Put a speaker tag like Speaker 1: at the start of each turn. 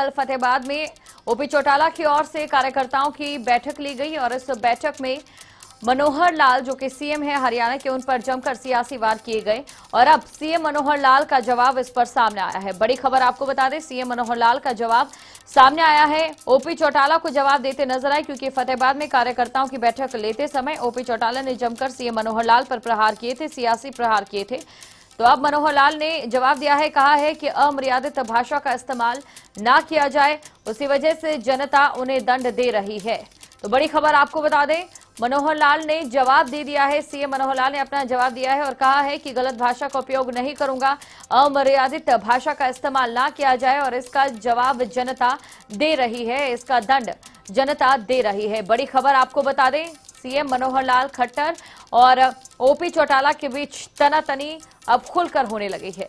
Speaker 1: कल फतेहाबाद में ओपी चौटाला की ओर से कार्यकर्ताओं की बैठक ली गई और इस बैठक में मनोहर लाल, जो कि सीएम है हरियाणा के, उन पर जमकर सियासी वार किए गए। और अब सीएम मनोहर लाल का जवाब इस पर सामने आया है। बड़ी खबर आपको बता दें, सीएम मनोहर लाल का जवाब सामने आया है। ओपी चौटाला को जवाब देते नज़र आए, क्योंकि फतेहाबाद में कार्यकर्ताओं की बैठक लेते समय ओपी चौटाला ने जमकर सीएम मनोहर लाल पर प्रहार किए थे, सियासी प्रहार किए थे। तो अब मनोहर लाल ने जवाब दिया है, कहा है कि अमर्यादित भाषा का इस्तेमाल ना किया जाए, उसी वजह से जनता उन्हें दंड दे रही है। तो बड़ी खबर आपको बता दें, मनोहर लाल ने जवाब दे दिया है, सीएम मनोहर लाल ने अपना जवाब दिया है और कहा है कि गलत भाषा का उपयोग नहीं करूँगा, अमर्यादित भाषा का इस्तेमाल ना किया जाए और इसका जवाब जनता दे रही है, इसका दंड जनता दे रही है। बड़ी खबर आपको बता दें, सीएम मनोहर लाल खट्टर और ओपी चौटाला के बीच तनातनी अब खुलकर होने लगी है।